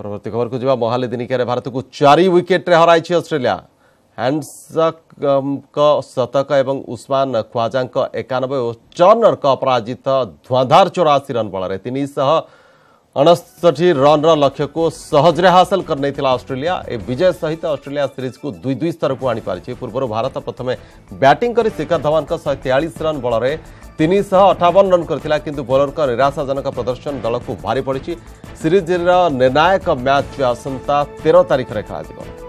ପରବର୍ତ୍ତୀ ଖବରକୁ ଯିବା ମହାଲି ଦିନିକାରେ ଭାରତକୁ ଚାରି ୱିକେଟ୍ରେ ହରାଇଛି ଅଷ୍ଟ୍ରେଲିଆ ହ୍ୟାଣ୍ଡସକଙ୍କ ଶତକ ଏବଂ ଉସମାନ ଖ୍ୱାଜାଙ୍କ ଏକାନବେ ଓ ଚର୍ଣ୍ଣରଙ୍କ ଅପରାଜିତ ଧୂଆଁଧାର ଚଉରାଅଶୀ ରନ୍ ବଳରେ ତିନିଶହ अणसठी रन रक्ष्य को सहजे हासिल करस्ट्रेलिया विजय सहित अस्ट्रेलिया सीरीज को दुई दुई स्तर को आनीपारी पूर्वर भारत प्रथम ब्याटिंग कर शिखर का शहे तेयास रन बल में तीन शह अठावन रन कर कि बोलर निराशाजनक प्रदर्शन दल को भारी पड़ी सीरीज निर्णायक मैच आसंता तेरह तारीख में खेल